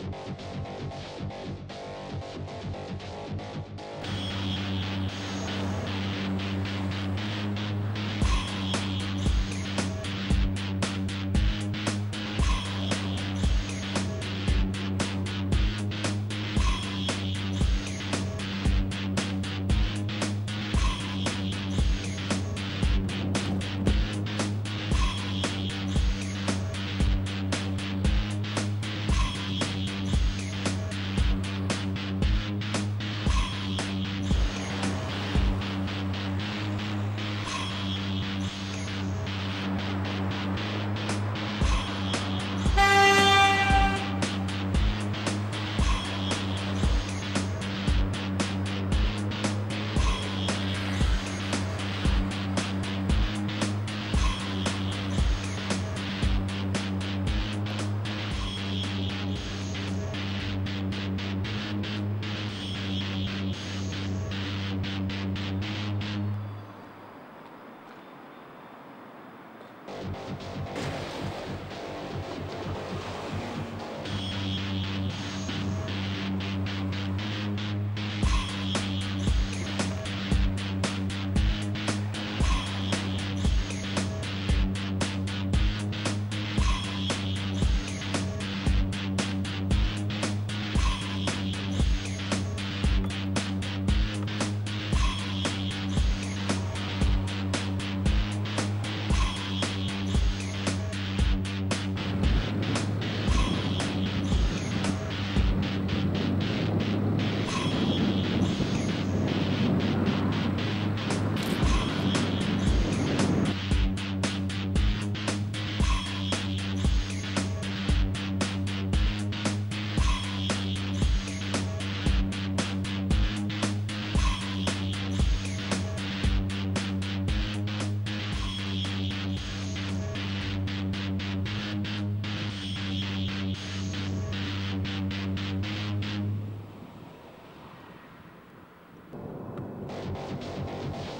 Thank you. you Thank you.